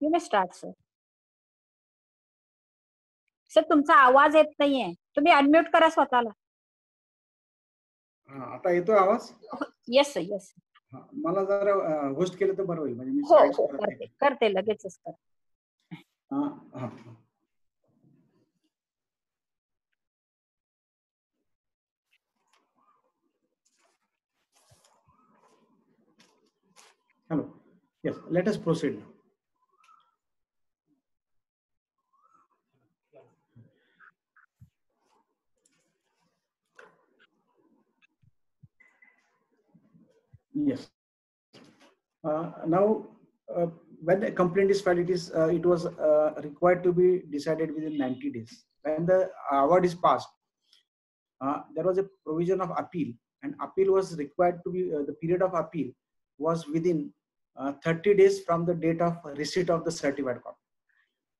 You may start sir sir तुमचा आवाज येत नाहीये. तुम्ही अनम्यूट करा स्वतःला. हा आता येतोय आवाज? येस सर येस मला जरा होस्ट केलं तर बरं होईल. म्हणजे मी हो हो करत. लगेचच कर. हा, हा. Hello. Yes, let Yes. Uh, now, uh, when a complaint is filed, it is uh, it was uh, required to be decided within 90 days. When the award is passed, uh, there was a provision of appeal, and appeal was required to be uh, the period of appeal was within uh, 30 days from the date of receipt of the certified copy.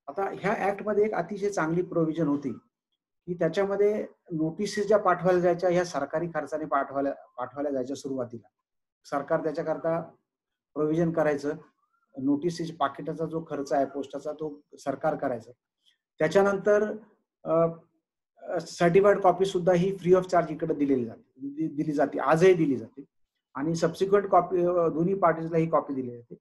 आता ह्या ऍक्टमध्ये एक अतिशय चांगली provision होती की त्याच्यामध्ये notices ज्या पाठवायला जायच्या ह्या सरकारी खर्चाने पाठवायला पाठवायला जायच्या सुरुवातीला सरकार त्याच्याकरता प्रोव्हिजन करायचं. नोटिसेस पाकिटाचा जो खर्च आहे पोस्टाचा तो सरकार करायचा. त्याच्यानंतर सर्टिफाईड कॉपी सुद्धा ही फ्री ऑफ चार्ज इकडे दिलेली जाते. दिली जाते. आजही दिली जाते. आणि सबसिक्वेंट कॉपी दोन्ही पार्टीजला ही कॉपी दिली जाते.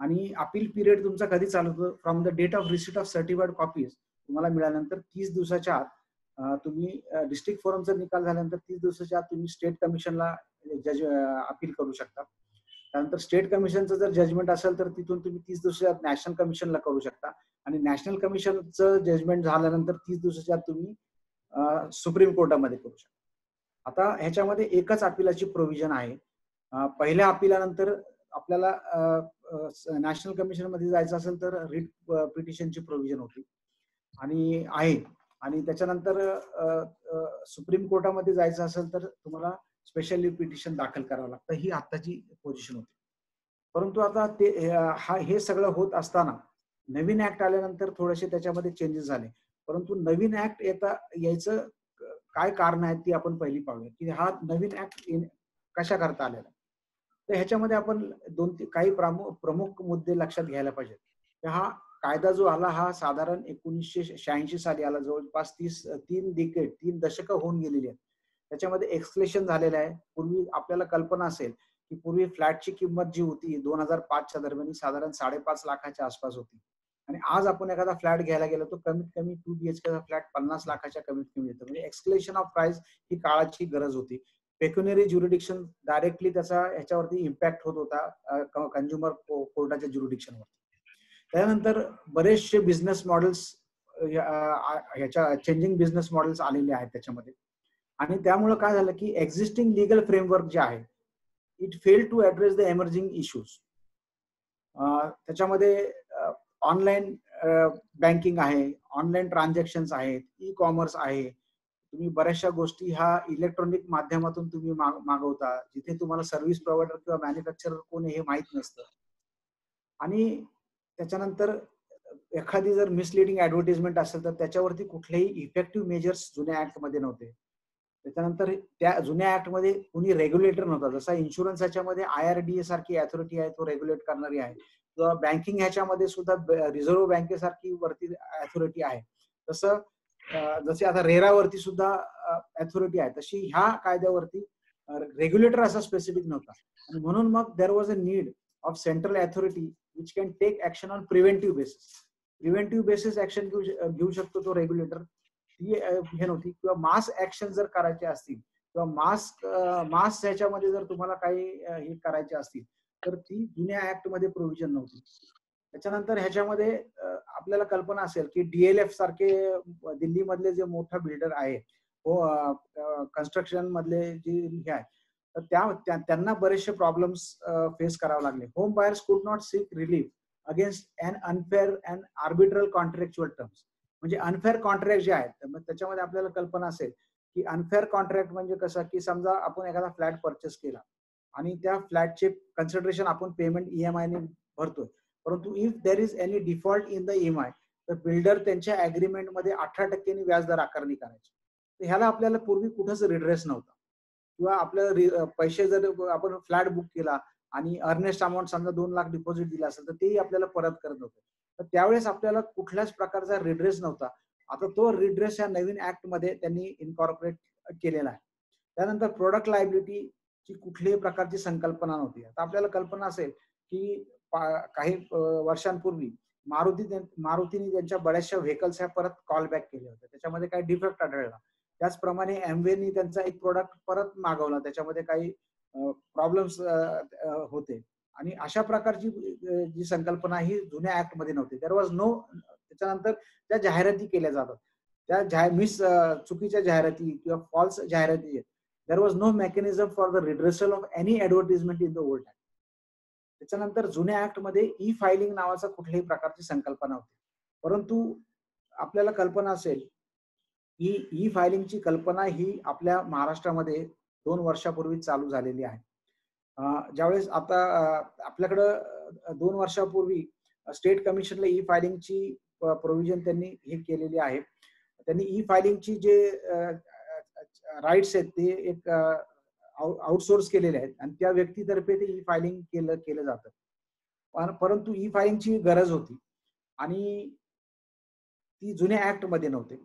आणि अपील पिरियड तुमचा कधी चालू from the date of receipt of certified copies तुम्हाला मिळाल्यानंतर तीस दिवसाच्या आत तुम्ही डिस्ट्रिक्ट फोरमचा निकाल झाल्यानंतर तीस दिवसाच्या आत तुम्ही स्टेट कमिशनला म्हणजे जज अपील करू शकता. त्यानंतर स्टेट कमिशनचं जर जजमेंट असेल तर तिथून तुम्ही तीस दिवसाच्या नॅशनल कमिशनला करू शकता. आणि नॅशनल कमिशनचं जजमेंट झाल्यानंतर तीस दिवसाच्या तुम्ही सुप्रीम कोर्टामध्ये करू शकता. आता ह्याच्यामध्ये एकच अपिलाची प्रोव्हिजन आहे. पहिल्या अपिलानंतर आपल्याला नॅशनल कमिशनमध्ये जायचं असेल तर रिट पिटिशनची प्रोव्हिजन होती. आणि आहे. आणि त्याच्यानंतर सुप्रीम कोर्टामध्ये जायचं असेल तर तुम्हाला स्पेशली पिटिशन दाखल करावं लागतं. ही आताची पोझिशन होती. परंतु आता ते हा हे सगळं होत असताना नवीन ऍक्ट आल्यानंतर थोडेसे त्याच्यामध्ये चेंजेस झाले. परंतु नवीन ऍक्ट येता यायचं काय कारण आहेत ती आपण पहिली पाहूया की हा नवीन ऍक्ट कशा करता आलेला? तर ह्याच्यामध्ये आपण दोन तीन काही प्रमुख प्रमुख मुद्दे लक्षात घ्यायला पाहिजेत. हा कायदा जो आला हा साधारण एकोणीसशे शहाऐंशी साली आला. जवळपास तीस तीन डिकेट तीन दशकं होऊन गेलेली आहेत. त्याच्यामध्ये एक्सप्लेशन झालेलं आहे. पूर्वी आपल्याला कल्पना असेल की पूर्वी फ्लॅटची किंमत जी होती दोन हजार पाचच्या दरम्यान साधारण साडेपाच लाखाच्या आसपास होती. आणि आज आपण एखादा फ्लॅट घ्यायला गेलो तर कमीत कमी टू बीएचके फ्लॅट पन्नास लाखाच्या कमीत कमी येतो. म्हणजे एक्सक्लेशन ऑफ प्राइस ही काळाची गरज होती. पेक्युनरी ज्युरिडिक्शन डायरेक्टली त्याचा ह्याच्यावरती इम्पॅक्ट होत होता कंझ्युमर कोर्टाच्या ज्युरिडिक्शनवरती त्यानंतर बरेचसे बिझनेस मॉडेल्स ह्याच्या चेंजिंग बिझनेस मॉडेल्स आलेले आहेत त्याच्यामध्ये. आणि त्यामुळे काय झालं की एक्झिस्टिंग लिगल फ्रेमवर्क जे आहे it fail to address the emerging issues त्याच्यामध्ये ऑनलाईन बँकिंग आहे ऑनलाईन ट्रान्झॅक्शन आहेत ई कॉमर्स आहे. तुम्ही बऱ्याचशा गोष्टी ह्या इलेक्ट्रॉनिक माध्यमातून तुम्ही मागवता जिथे तुम्हाला सर्व्हिस प्रोव्हायडर किंवा मॅन्युफॅक्चरर कोण हे माहीत नसतं. आणि त्याच्यानंतर एखादी जर मिसलिडिंग ऍडव्हर्टिजमेंट असेल तर त्याच्यावरती कुठलेही इफेक्टिव्ह मेजर्स जुन्या ऍक्टमध्ये नव्हते. त्याच्यानंतर त्या जुन्या ऍक्टमध्ये कुणी रेग्युलेटर नव्हता. जसा इन्शुरन्स ह्याच्यामध्ये आय आर डी ए सारखी अथॉरिटी आहे तो रेग्युलेट करणारी आहे. किंवा बँकिंग ह्याच्यामध्ये सुद्धा रिझर्व्ह बँकेसारखी वरती अथॉरिटी आहे. तसं जसे आता रेरावरती सुद्धा अथॉरिटी आहे. तशी ह्या कायद्यावरती रेग्युलेटर असा स्पेसिफिक नव्हता. आणि म्हणून मग there was a need of central authority which can take action on preventive basis preventive basis action घेऊ घेऊ शकतो तो रेग्युलेटर ती हे नव्हती. किंवा मास ऍक्शन जर करायचे असतील किंवा मास मास ह्याच्यामध्ये जर तुम्हाला काही हे करायचे असतील तर ती जुन्या ऍक्टमध्ये प्रोव्हिजन नव्हती. त्याच्यानंतर ह्याच्यामध्ये आपल्याला कल्पना असेल की डीएलएफ सारखे दिल्लीमधले जे मोठा बिल्डर आहे हो कन्स्ट्रक्शन मधले जे हे आहे तर त्या त्या- त्यांना बरेचसे प्रॉब्लेम्स फेस करावे लागले. Home buyers could not seek relief against un unfair and arbitral contractual terms म्हणजे अनफेअर कॉन्ट्रॅक्ट जे आहेत त्याच्यामध्ये आपल्याला कल्पना असेल की अनफेअर कॉन्ट्रॅक्ट म्हणजे कसं? की समजा आपण एखादा फ्लॅट परचेस केला आणि त्या फ्लॅटचे कन्सिडरेशन आपण पेमेंट ईएमआय ने भरतोय. परंतु if there is any default in the EMI तर बिल्डर त्यांच्या अग्रीमेंटमध्ये अठरा टक्क्यांनी व्याजदर आकारणी करायचे. तर ह्याला आपल्याला पूर्वी कुठंच रिड्रेस नव्हता. किंवा आपल्याला पैसे जर आपण फ्लॅट बुक केला आणि अर्नेस्ट अमाऊंट समजा दोन लाख डिपॉझिट दिला असेल तर तेही आपल्याला परत करत नव्हतं तर त्यावेळेस आपल्याला कुठल्याच प्रकारचा रिड्रेस नव्हता. आता तो रिड्रेस या नवीन ऍक्टमध्ये त्यांनी इन्कॉर्पोरेट केलेला आहे. त्यानंतर प्रोडक्ट लायबिलिटी ची कुठल्याही प्रकारची संकल्पना नव्हती. आता आपल्याला कल्पना असेल की काही वर्षांपूर्वी मारुती मारुतीने त्यांच्या बऱ्याचशा व्हेकल्स ह्या परत कॉल बॅक केले होते. त्याच्यामध्ये काही डिफेक्ट आढळला. त्याचप्रमाणे एमवेनी त्यांचा एक प्रोडक्ट परत मागवला. त्याच्यामध्ये काही प्रॉब्लेम्स होते. आणि अशा प्रकारची जी संकल्पना ही जुन्या ऍक्टमध्ये नव्हती. देर वॉज नो त्याच्यानंतर त्या जाहिराती केल्या जातात. त्या मिस चुकीच्या जाहिराती किंवा फॉल्स जाहिराती there was no mechanism for the redressal of any advertisement in the old act त्याच्यानंतर जुन्या ऍक्टमध्ये ई फायलिंग नावाचा कुठल्याही प्रकारची संकल्पना होती. परंतु आपल्याला कल्पना असेल की ई फायलिंगची कल्पना ही आपल्या महाराष्ट्रामध्ये दोन वर्षापूर्वी चालू झालेली आहे. ज्यावेळेस आता आपल्याकडं दोन वर्षापूर्वी स्टेट कमिशनला ई फायलिंगची प्रोव्हिजन त्यांनी हे केलेली आहे. त्यांनी ई फायलिंगची जे राईट्स आहेत ते एक आउटसोर्स केलेले आहेत. आणि त्या व्यक्तीतर्फे ते ई फायलिंग केलं केलं जातं. परंतु ई फायलिंगची गरज होती. आणि ती जुन्या ऍक्टमध्ये नव्हते.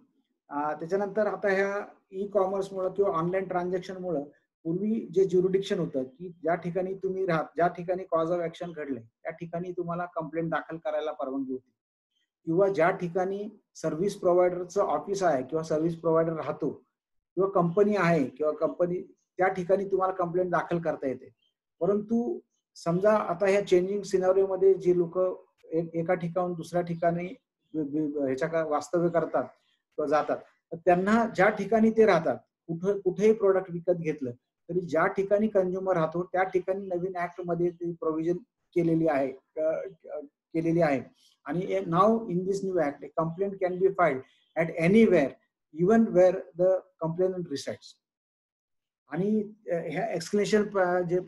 त्याच्यानंतर आता ह्या ई कॉमर्समुळे किंवा ऑनलाईन ट्रान्झॅक्शनमुळे पूर्वी जे ज्युरिडिक्शन होतं की ज्या ठिकाणी तुम्ही राहत ज्या ठिकाणी कॉज ऑफ ऍक्शन घडले त्या ठिकाणी तुम्हाला कंप्लेंट दाखल करायला परवानगी होती. किंवा ज्या ठिकाणी सर्व्हिस प्रोव्हायडरचं ऑफिस आहे किंवा सर्व्हिस प्रोव्हायडर राहतो किंवा कंपनी आहे किंवा कंपनी त्या ठिकाणी तुम्हाला कंप्लेंट दाखल करता येते. परंतु समजा आता ह्या चेंजिंग सिनारीमध्ये जे लोक एका ठिकाणून दुसऱ्या ठिकाणी ह्याच्या वास्तव्य करतात किंवा जातात. तर त्यांना ज्या ठिकाणी ते राहतात कुठं कुठेही प्रोडक्ट विकत घेतलं तरी ज्या ठिकाणी कंझ्युमर राहतो त्या ठिकाणी नवीन ऍक्टमध्ये ती प्रोव्हिजन केलेली आहे केलेली आहे. आणि now in this new act complaint can be filed at anywhere even where the complainant resides आणि ह्या एक्सक्लेशन जे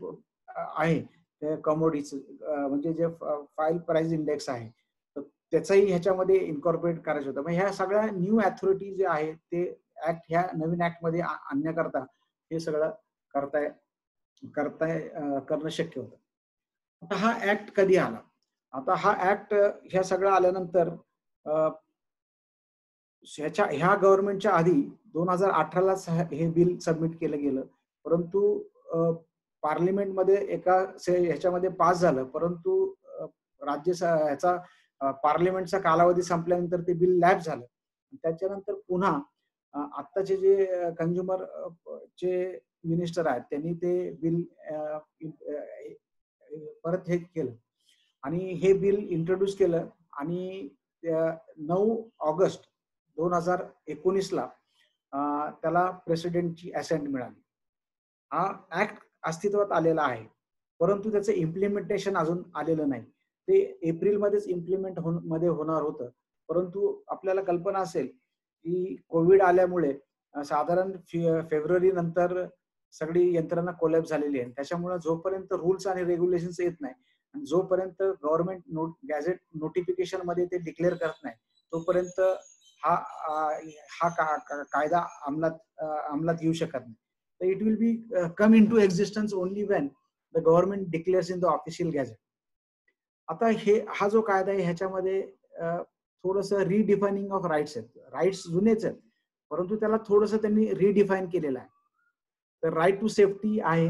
आहे कमोडीच म्हणजे जे फाईल प्राइस इंडेक्स आहे तर त्याचाही ह्याच्यामध्ये इन्कॉर्पोरेट करायचं होतं. मग ह्या सगळ्या न्यू अथॉरिटी जे आहे ते ऍक्ट ह्या नवीन ऍक्टमध्ये आणण्याकरता हे सगळं करताय करताय करणं शक्य होतं. आता हा ऍक्ट कधी आला? आता हा ऍक्ट ह्या सगळं आल्यानंतर ह्याच्या ह्या गव्हर्नमेंटच्या आधी दोन हजार अठराला हे बिल सबमिट केलं गेलं. परंतु पार्लिमेंटमध्ये एका ह्याच्यामध्ये पास झालं. परंतु राज्य ह्याचा पार्लिमेंटचा कालावधी संपल्यानंतर ते बिल लॅब झालं. त्याच्यानंतर पुन्हा आत्ताचे जे कंझ्युमर चे मिनिस्टर आहेत त्यांनी ते बिल परत हे केलं. आणि हे बिल इंट्रोड्यूस केलं आणि नऊ ऑगस्ट दोन हजार एकोणीसला त्याला प्रेसिडेंटची असेंट मिळाली. हा ऍक्ट अस्तित्वात आलेला आहे. परंतु त्याचं इम्प्लिमेंटेशन अजून आलेलं नाही. ते एप्रिलमध्येच इम्प्लिमेंट हो मध्ये होणार होतं. परंतु आपल्याला कल्पना असेल की कोविड आल्यामुळे साधारण फेब्रुवारी नंतर सगळी यंत्रणा कोलॅप झालेली आहे. त्याच्यामुळे जोपर्यंत रूल्स आणि रेग्युलेशन येत नाही आणि जोपर्यंत गव्हर्नमेंट नोट गॅझेट नोटिफिकेशनमध्ये ते डिक्लेअर करत नाही तोपर्यंत हा हा कायदा अंमलात अंमलात येऊ शकत नाही. तर it will be come into existence only when the government declares in the official gazette आता हे हा जो कायदा आहे ह्याच्यामध्ये थोडस रिडिफायनिंग ऑफ राईट्स आहेत. राईट्स जुनेच आहेत परंतु त्याला थोडस त्यांनी रिडिफाईन केलेलं आहे. तर राईट टू सेफ्टी आहे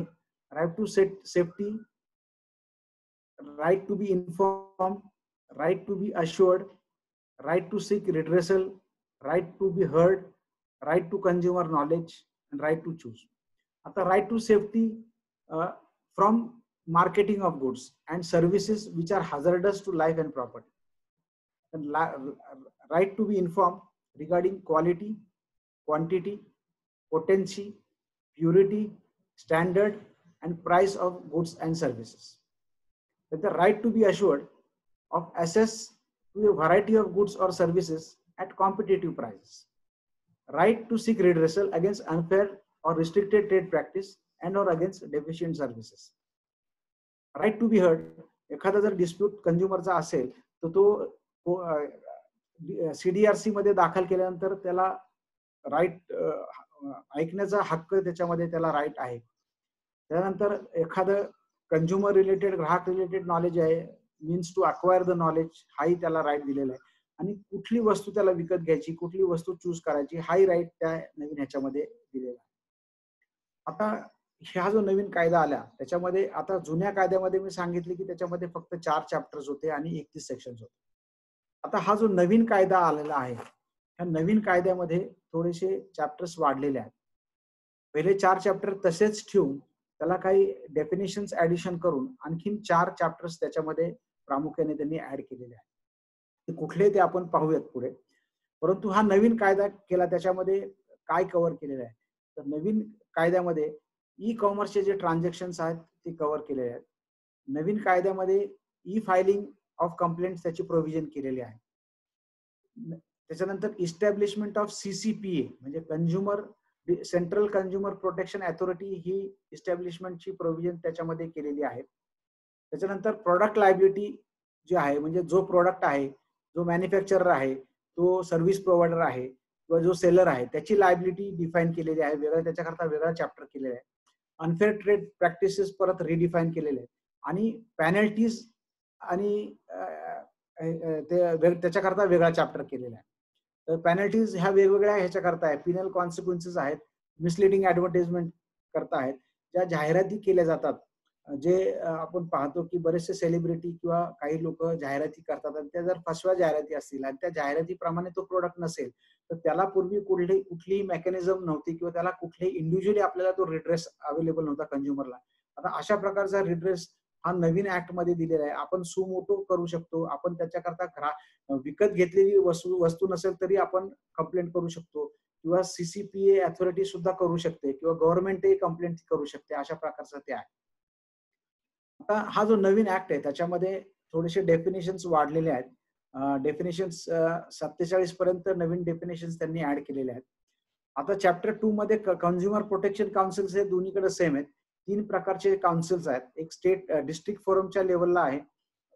right to set safety right to be informed, right to be assured, right to seek redressal, right to be heard, right to consumer knowledge, and right to choose. At the right to safety uh, from marketing of goods and services which are hazardous to life and property. And right to be informed regarding quality, quantity, potency, purity, standard, and price of goods and services with the right to be assured of access to a variety of goods or services at competitive prices. Right to seek redressal against unfair or restricted trade practice and or against deficient services. Right to be heard. एखादा जर dispute कंझ्युमरचा असेल तर तो CDRC मध्ये दाखल केल्यानंतर त्याला right ऐकण्याचा हक्क त्याच्यामध्ये त्याला राईट आहे. त्यानंतर एखादं कंझ्युमर रिलेटेड ग्राहक रिलेटेड नॉलेज आहे means to acquire the knowledge हाही त्याला राईट दिलेला आहे. आणि कुठली वस्तू त्याला विकत घ्यायची कुठली वस्तू चूज करायची हाही राईट त्या नवीन ह्याच्यामध्ये दिलेला आहे. आता हा जो नवीन कायदा आला त्याच्यामध्ये आता जुन्या कायद्यामध्ये मी सांगितले की त्याच्यामध्ये फक्त चार चॅप्टर्स होते आणि एकतीस सेक्शन्स होते. आता हा जो नवीन कायदा आलेला आहे ह्या नवीन कायद्यामध्ये थोडेसे चॅप्टर्स वाढलेले आहेत. पहिले चार चॅप्टर तसेच ठेवून त्याला काही डेफिनेशन्स ऍडिशन करून आणखीन चार चॅप्टर्स त्याच्यामध्ये प्रामुख्याने त्यांनी ऍड केलेले आहेत. ते कुठले ते आपण पाहूयात पुढे. परंतु हा नवीन कायदा केला त्याच्यामध्ये काय कव्हर केलेलं आहे? तर नवीन कायद्यामध्ये ई कॉमर्सचे जे ट्रान्झॅक्शन आहेत ते कव्हर केलेले आहेत. नवीन कायद्यामध्ये ई फायलिंग ऑफ कंप्लेंट त्याची प्रोव्हिजन केलेली आहे. त्याच्यानंतर इस्टॅब्लिशमेंट ऑफ सीसीपीए म्हणजे consumer central consumer protection authority ही इस्टॅब्लिशमेंटची प्रोव्हिजन त्याच्यामध्ये केलेली आहे. त्याच्यानंतर प्रॉडक्ट लायबिलिटी जी आहे म्हणजे जो प्रोडक्ट आहे जो मॅन्युफॅक्चरर आहे तो सर्व्हिस प्रोव्हायडर आहे किंवा जो सेलर आहे त्याची लायबिलिटी डिफाईन केलेली आहे. वेगळा त्याच्याकरता वेगळा चॅप्टर केलेला आहे. अनफेअर ट्रेड प्रॅक्टिसेस परत रिडिफाईन केलेले आहेत आणि पॅनल्टीज आणि ते त्याच्याकरता वेगळा चॅप्टर केलेला आहे. तर पॅनल्टीज ह्या वेगवेगळ्या ह्याच्या करताय पिनल कॉन्सिक्वेन्सेस आहेत. मिसलिडिंग ऍडव्हर्टाइजमेंट करता आहेत. ज्या जाहिराती केल्या जातात. जे आपण पाहतो की बरेचसे सेलिब्रिटी किंवा काही लोक जाहिराती करतात आणि त्या जर फसव्या जाहिराती असतील आणि त्या जाहिरातीप्रमाणे तो प्रोडक्ट नसेल तर त्याला पूर्वी कुठली कुठलीही मेकॅनिझम नव्हती किंवा त्याला कुठलेही इंडिव्हिज्युअली आपल्याला तो रिड्रेस अवेलेबल नव्हता कंझ्युमरला आता अशा प्रकारचा रिड्रेस हा नवीन ऍक्टमध्ये दिलेला आहे. आपण सुमोटो करू शकतो. आपण त्याच्याकरता विकत घेतलेली वस्तू वस्तू नसेल तरी आपण कंप्लेंट करू शकतो. किंवा सीसीपीए अथॉरिटी सुद्धा करू शकते. किंवा गव्हर्नमेंटही कंप्लेंट करू शकते. अशा प्रकारचं ते आहे. आता हा जो नवीन ऍक्ट आहे त्याच्यामध्ये थोडेसे डेफिनेशन्स वाढलेले आहेत. डेफिनेशन्स सत्तेचाळीस पर्यंत नवीन डेफिनेशन्स त्यांनी ऍड केलेले आहेत. आता चॅप्टर टू मध्ये कन्झ्युमर प्रोटेक्शन काउन्सिल्स हे दोन्हीकडे सेम आहेत. तीन प्रकारचे काउन्सिल्स आहेत. एक स्टेट डिस्ट्रिक्ट फोरमच्या लेवलला आहे.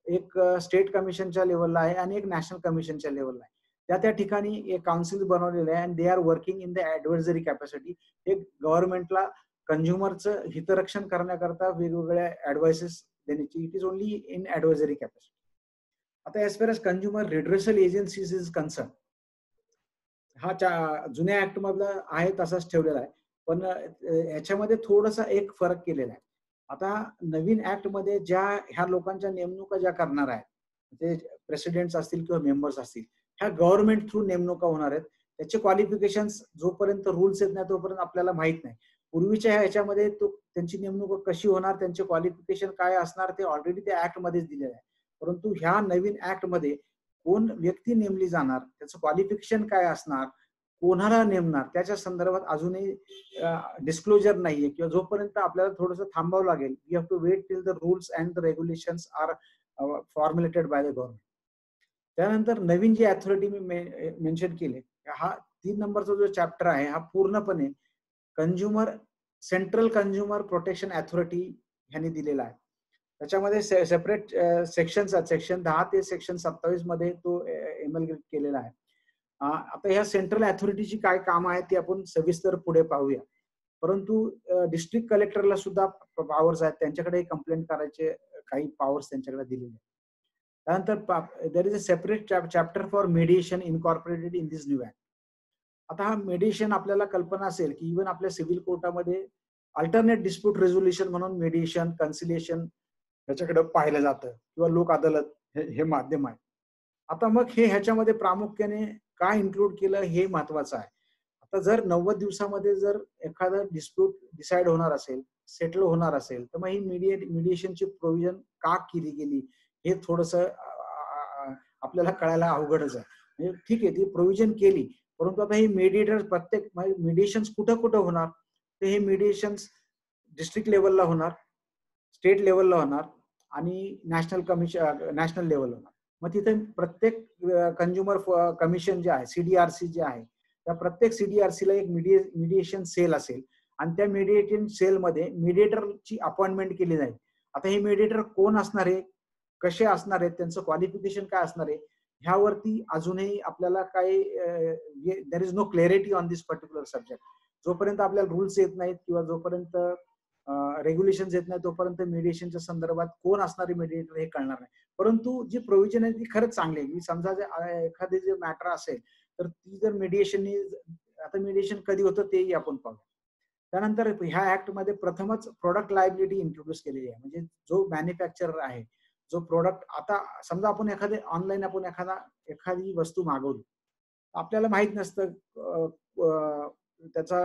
एक स्टेट कमिशनच्या लेवलला आहे आणि एक नॅशनल कमिशनच्या लेवलला आहे. त्या त्या ठिकाणी एक काउन्सिल बनवलेले आहे and they are working in the advisory capacity हे गव्हर्नमेंटला कंझ्युमरचं हितरक्षण करण्याकरता वेगवेगळ्या ऍडवायसेस देण्याची. It is only in advisory capacity आता as far as consumer redressal agencies is concern हा जुन्या ऍक्ट मधला आहे तसाच ठेवलेला आहे. पण याच्यामध्ये थोडासा एक फरक केलेला आहे. आता नवीन ऍक्टमध्ये ज्या ह्या लोकांच्या नेमणुका ज्या करणार आहेत ते प्रेसिडेंट असतील किंवा मेंबर्स असतील ह्या गव्हर्नमेंट थ्रू नेमणुका होणार आहेत. त्याचे क्वालिफिकेशन जोपर्यंत रूल्स येत नाही तोपर्यंत आपल्याला माहीत नाही. पूर्वीच्या ह्याच्यामध्ये तो त्यांची नेमणूक कशी होणार त्यांचे क्वालिफिकेशन काय असणार ते ऑलरेडी त्या ऍक्ट मध्येच दिलेलं आहे. परंतु ह्या नवीन ऍक्टमध्ये कोण व्यक्ती नेमली जाणार त्याचं क्वालिफिकेशन काय असणार कोणाला नेमणार? त्याच्या संदर्भात अजूनही डिस्क्लोजर नाहीये. किंवा जोपर्यंत आपल्याला थोडस थांबावं लागेल you have to wait till the rules and the regulation are formulated by the government त्यानंतर नवीन जी अथॉरिटी मी मेन्शन केले हा तीन नंबरचा जो चॅप्टर आहे हा पूर्णपणे consumer central consumer protection authority ह्यांनी दिलेला आहे. त्याच्यामध्ये सेपरेट सेक्शन्स आहेत. सेक्शन दहा ते सेक्शन सत्तावीसमध्ये तो एमएल केलेला आहे. आता ह्या सेंट्रल अथॉरिटीची काय काम आहे ते आपण सविस्तर पुढे पाहूया. परंतु डिस्ट्रिक्ट कलेक्टरला सुद्धा पॉवर्स आहेत. त्यांच्याकडे कंप्लेंट करायचे काही पॉवर्स त्यांच्याकडे दिलेले आहेत. त्यानंतर there is a separate chapter for mediation incorporated in this new act आता हा मेडिएशन आपल्याला कल्पना असेल की इव्हन आपल्या सिव्हिल कोर्टामध्ये अल्टरनेट डिस्प्यूट रेझोल्युशन म्हणून मेडिएशन कन्सिलेशन ह्याच्याकडे पाहिलं जातं. किंवा लोक अदालत हे माध्यम आहे. आता मग हे ह्याच्यामध्ये प्रामुख्याने का इन्क्लूड केलं हे महत्वाचं आहे. आता जर नव्वद दिवसामध्ये जर एखादा डिस्प्यूट डिसाईड होणार असेल सेटल होणार असेल तर मग ही मिडिएट मिडिएशनची प्रोव्हिजन का केली गेली हे थोडस आपल्याला कळायला अवघडच आहे. म्हणजे ठीक आहे ती प्रोव्हिजन केली परंतु आता हे मेडिएटर प्रत्येक म्हणजे मिडिएशन कुठं कुठं होणार? तर हे मिडिएशन डिस्ट्रिक्ट लेवलला होणार स्टेट लेवलला होणार आणि नॅशनल कमिशन नॅशनल लेवलला होणार. मग तिथे प्रत्येक कंझ्युमर कमिशन जे आहे सीडीआरसी जे आहे त्या प्रत्येक सीडीआरसीला एक मिडिए मिडिएशन सेल असेल. आणि त्या मिडिएशन सेलमध्ये मिडिएटरची अपॉइंटमेंट केली जाईल. आता हे मिडिएटर कोण असणार आहे? कसे असणार आहेत? त्यांचं क्वालिफिकेशन काय असणार आहे? ह्यावरती अजूनही आपल्याला काही there is no clarity on this particular subject जोपर्यंत आपल्याला रूल्स येत नाहीत किंवा जोपर्यंत रेग्युलेशन येत नाही तोपर्यंत मेडिएशनच्या संदर्भात कोण असणारे मेडिएटर हे कळणार नाही. परंतु जी प्रोव्हिजन आहे ती खरंच चांगली आहे. समजा जर एखादी जे मॅटर असेल तर ती जर मेडिएशन आता मेडिएशन कधी होतं तेही आपण पाहू त्यानंतर ह्या ऍक्टमध्ये प्रथमच प्रोडक्ट लायबिलिटी इंट्रोड्यूस केलेली आहे. म्हणजे जो मॅन्युफॅक्चरर आहे जो प्रोडक्ट आता समजा आपण एखादे ऑनलाईन आपण एखादा एखादी वस्तू मागवली. आपल्याला माहीत नसतं त्याचा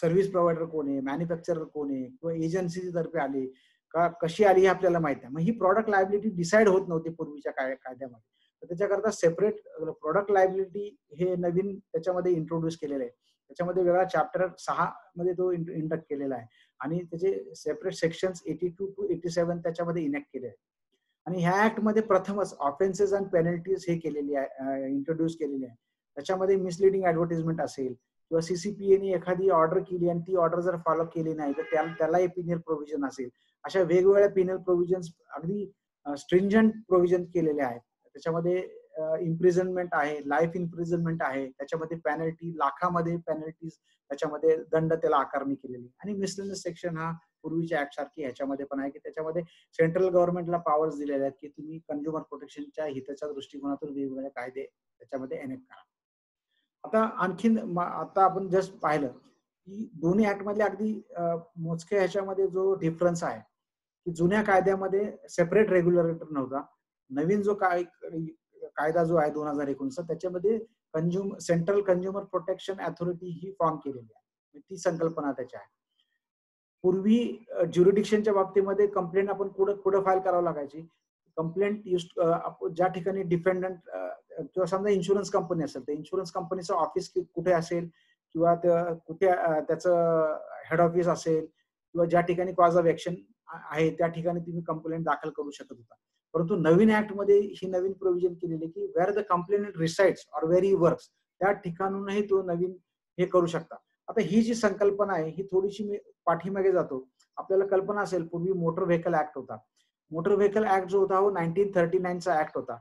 सर्व्हिस प्रोव्हायडर कोण आहे? मॅन्युफॅक्चरर कोण आहे? किंवा एजन्सी तर्फे आली? का कशी आली हे आपल्याला माहीत आहे. मग ही प्रॉडक्ट लायबिलिटी डिसाईड होत नव्हती पूर्वीच्या कायद्यामध्ये. तर त्याच्याकरता सेपरेट प्रॉडक्ट लायबिलिटी हे नवीन त्याच्यामध्ये इंट्रोड्यूस केलेलं आहे. त्याच्यामध्ये वेगळा चॅप्टर सहा मध्ये तो इंडक्ट केलेला आहे. आणि त्याचे separate section eighty two to eighty seven त्याच्यामध्ये इनेक्ट केले आहे आणि ह्या ऍक्टमध्ये प्रथमच ऑफेन्सेस अँड पेनल्टीज हे केलेली आहे इंट्रोड्यूस केलेली आहे. त्याच्यामध्ये मिसलिडिंग ऍडव्हर्टिजमेंट असेल किंवा सीसीपीएने एखादी ऑर्डर केली आणि ती ऑर्डर जर फॉलो केली नाही तर त्यालाही पिनियल प्रोव्हिजन असेल. अशा वेगवेगळ्या पिनल प्रोव्हिजन अगदी स्ट्रिंजंट प्रोव्हिजन केलेले आहेत. त्याच्यामध्ये इम्प्रिझनमेंट आहे लाईफ इम्प्रिझनमेंट आहे. त्याच्यामध्ये पॅनल्टी लाखामध्ये पॅनल्टीज त्याच्यामध्ये दंड त्याला आकारणी केलेली. आणि मिसलेनियस सेक्शन हा पूर्वीच्या ऍक्ट सारखी ह्याच्यामध्ये पण आहे की त्याच्यामध्ये सेंट्रल गव्हर्नमेंटला पॉवर्स दिलेले आहेत की तुम्ही कंझ्युमर प्रोटेक्शनच्या हिताच्या दृष्टिकोनातून वेगवेगळे कायदे त्याच्यामध्ये एनेक्ट करा. आता आणखीन आता आपण जस्ट पाहिलं की दोन्ही ऍक्ट मधले अगदी मोजक्या ह्याच्यामध्ये जो डिफरन्स आहे की जुन्या कायद्यामध्ये सेपरेट रेग्युलेटर नव्हता. नवीन जो काय कायदा जो आहे दोन हजार एकोणीसचा त्याच्यामध्ये consumer central consumer protection authority ही फॉर्म केलेली आहे. म्हणजे ती संकल्पना त्याची आहे. पूर्वी ज्युरिडिक्शनच्या बाबतीमध्ये कंप्लेंट आपण कुठं कुठं फाईल करावं लागायची? कंप्लेंट uh, युज ज्या ठिकाणी डिफेंडंट uh, किंवा समजा इन्शुरन्स कंपनी असेल तर इन्शुरन्स कंपनीचं ऑफिस कुठे असेल किंवा कुठे त्याचं हेड ऑफिस असेल किंवा ज्या ठिकाणी कॉज ऑफ ऍक्शन आहे त्या ठिकाणी तुम्ही कंप्लेंट दाखल करू शकत होता. परंतु नवीन ऍक्टमध्ये ही नवीन प्रोव्हिजन केलेली की where the complaint resides or where he works त्या ठिकाणूनही तो नवीन हे करू शकता. आता ही जी संकल्पना आहे ही थोडीशी मी पाठीमागे जातो. आपल्याला कल्पना असेल पूर्वी मोटर व्हेकल ऍक्ट होता. मोटर व्हेकल ऍक्ट जो होता हो नाईन्टीन थर्टी नाईनचा ऍक्ट होता.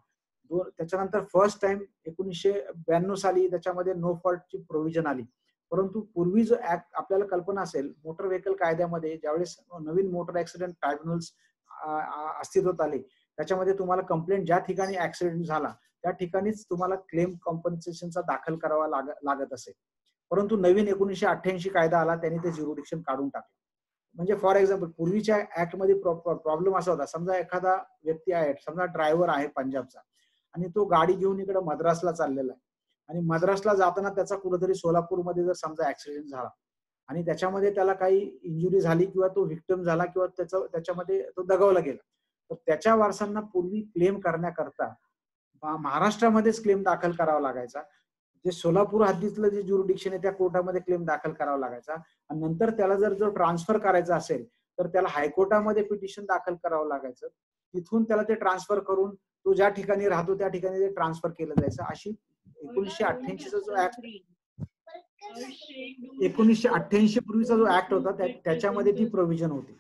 त्याच्यानंतर फर्स्ट टाइम एकोणीसशे ब्याण्णव साली त्याच्यामध्ये नो फॉल्टची प्रोव्हिजन आली. परंतु पूर्वी जो ऍक्ट आपल्याला कल्पना असेल मोटर व्हेकल कायद्यामध्ये ज्यावेळेस नवीन मोटर ऍक्सिडेंट ट्रायब्युनल्स अस्तित्वात आले त्याच्यामध्ये तुम्हाला कंप्लेंट ज्या ठिकाणी ऍक्सिडेंट झाला त्या ठिकाणीच तुम्हाला क्लेम कॉम्पन्सेशनचा दाखल करावा लागत असेल परंतु नवीन एकोणीसशे अठ्ठ्याऐंशी कायदा आला त्यांनी ते झिरो डिक्शन काढून टाकलं. म्हणजे फॉर एक्झाम्पल पूर्वीच्या ऍक्टमध्ये प्रॉब्लेम असा होता. समजा एखादा व्यक्ती आहे समजा ड्रायव्हर आहे पंजाबचा आणि तो गाडी घेऊन इकडे मद्रासला चाललेला आहे. आणि मद्रासला जाताना त्याचा कुठेतरी सोलापूरमध्ये जर समजा ऍक्सिडेंट झाला आणि त्याच्यामध्ये त्याला काही इंजुरी झाली किंवा तो व्हिक्टिम झाला किंवा त्याचा त्याच्यामध्ये तो दगावला गेला तर त्याच्या वारसांना पूर्वी क्लेम करण्याकरता महाराष्ट्रामध्येच क्लेम दाखल करावा लागायचा. जे सोलापूर हद्दीतलं जे ज्युरिडिक्शन आहे त्या कोर्टामध्ये क्लेम दाखल करावा लागायचा. आणि नंतर त्याला जर जर ट्रान्सफर करायचा असेल तर त्याला हायकोर्टामध्ये पिटिशन दाखल करावं लागायचं. तिथून त्याला ते ट्रान्सफर करून तो ज्या ठिकाणी राहतो त्या ठिकाणी ते ट्रान्सफर केलं जायचं. अशी एकोणीसशे अठ्ठ्याऐंशीचा जो ऍक्ट एकोणीसशे अठ्ठ्याऐंशी पूर्वीचा जो ऍक्ट होता त्याच्यामध्ये ती प्रोव्हिजन होती.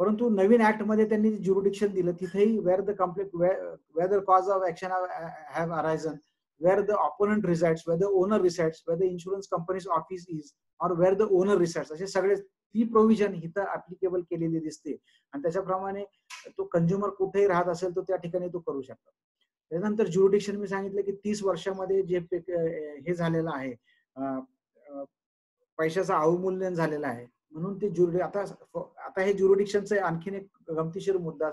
परंतु नवीन ऍक्टमध्ये त्यांनी ज्युरिडिक्शन दिलं तिथेही where the complete where the cause of action have arisen where the opponent resides, where the owner resides, where the insurance company's office is, or where the owner resides. असे सगळे ती provision इथं applicable केलेली दिसते. आणि त्याच्याप्रमाणे तो consumer कुठेही राहत असेल तो त्या ठिकाणी तो करू शकतो. त्यानंतर ज्युरिडिक्शन मी सांगितलं की तीस वर्षामध्ये जे हे झालेलं आहे पैशाचं अवमूल्यन झालेलं आहे. म्हणून ते ज्युरिडी आता आता हे ज्युरिडिक्शनचा आणखीन एक गमतीशीर मुद्दा